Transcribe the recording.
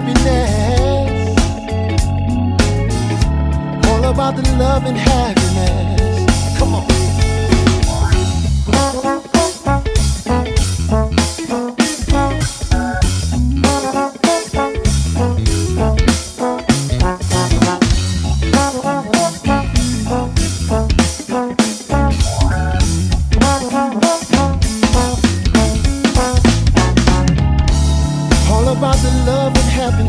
happiness. All about the love and happiness. About the love and happiness.